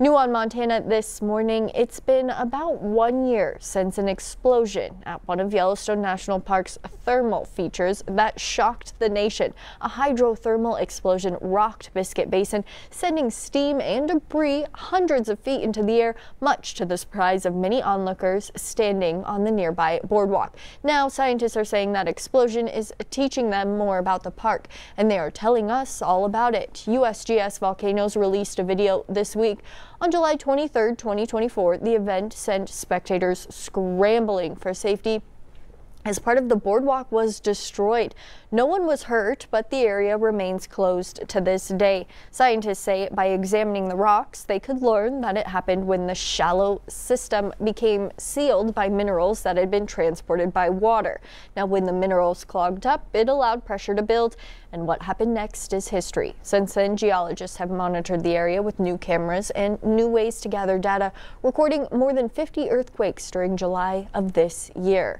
New on Montana this morning, it's been about one year since an explosion at one of Yellowstone National Park's thermal features that shocked the nation. A hydrothermal explosion rocked Biscuit Basin, sending steam and debris hundreds of feet into the air, much to the surprise of many onlookers standing on the nearby boardwalk. Now, scientists are saying that explosion is teaching them more about the park, and they are telling us all about it. USGS Volcanoes released a video this week on July 23, 2024, the event sent spectators scrambling for safety as part of the boardwalk was destroyed. No one was hurt, but the area remains closed to this day. Scientists say by examining the rocks, they could learn that it happened when the shallow system became sealed by minerals that had been transported by water. Now, when the minerals clogged up, it allowed pressure to build, and what happened next is history. Since then, geologists have monitored the area with new cameras and new ways to gather data, recording more than 50 earthquakes during July of this year.